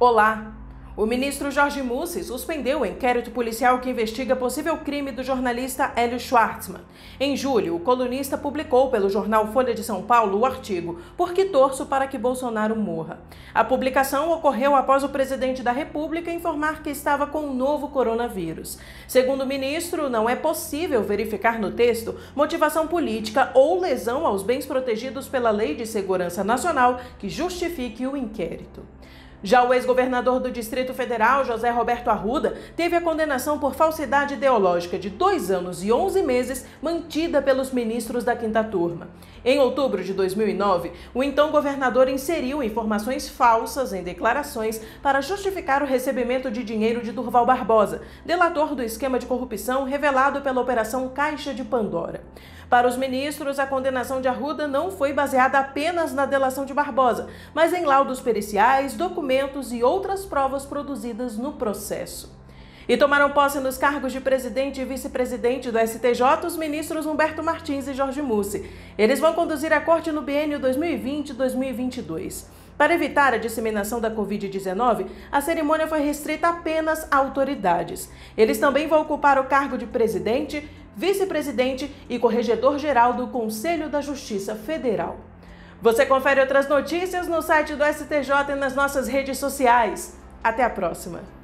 Olá! O ministro Jorge Mussi suspendeu o inquérito policial que investiga possível crime do jornalista Hélio Schwartzman. Em julho, o colunista publicou pelo jornal Folha de São Paulo o artigo Por que torço para que Bolsonaro morra? A publicação ocorreu após o presidente da República informar que estava com um novo coronavírus. Segundo o ministro, não é possível verificar no texto motivação política ou lesão aos bens protegidos pela Lei de Segurança Nacional que justifique o inquérito. Já o ex-governador do Distrito Federal, José Roberto Arruda, teve a condenação por falsidade ideológica de dois anos e onze meses mantida pelos ministros da quinta turma. Em outubro de 2009, o então governador inseriu informações falsas em declarações para justificar o recebimento de dinheiro de Durval Barbosa, delator do esquema de corrupção revelado pela Operação Caixa de Pandora. Para os ministros, a condenação de Arruda não foi baseada apenas na delação de Barbosa, mas em laudos periciais, documentos e outras provas produzidas no processo. E tomaram posse nos cargos de presidente e vice-presidente do STJ os ministros Humberto Martins e Jorge Mussi. Eles vão conduzir a corte no biênio 2020-2022. Para evitar a disseminação da Covid-19, a cerimônia foi restrita apenas a autoridades. Eles também vão ocupar o cargo de presidente, vice-presidente e corregedor-geral do Conselho da Justiça Federal. Você confere outras notícias no site do STJ e nas nossas redes sociais. Até a próxima!